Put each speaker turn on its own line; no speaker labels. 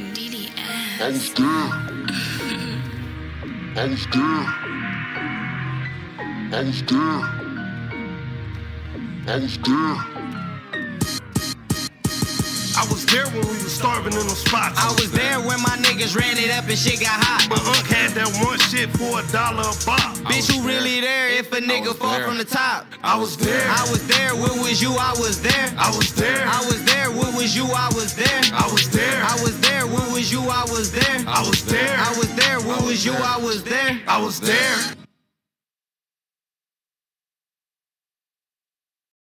I was there. I was there. I was there. I was there.
I was there when we was starving in them spots.
I was there when my niggas ran it up and shit got hot.
My unc had that one shit for a dollar a pop.
Bitch, who really there if a nigga fall
there.
from the top?
I was there.
I was there, where was you? I was there.
I was there.
I was there, where was you? I was there.
I was there.
I was there,
was there.
I was there, where was you? I was there.
I was there.